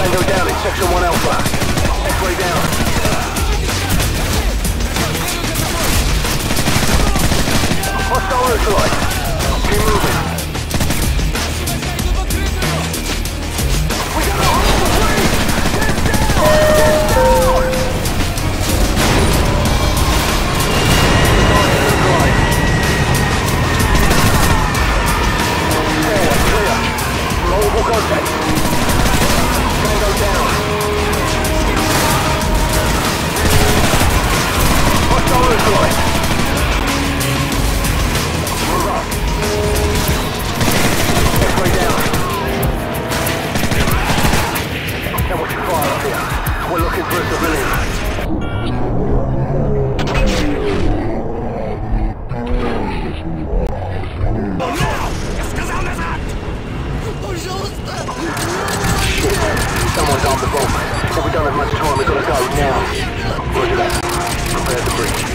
Section 1 Alpha. X-ray down. Hostile neutralized. Keep moving. We got! Get down! Down! Clear. We're looking for a civilian. Oh someone's on the boat. But we don't have much time, we gotta go now. Roger that. Prepare the breach.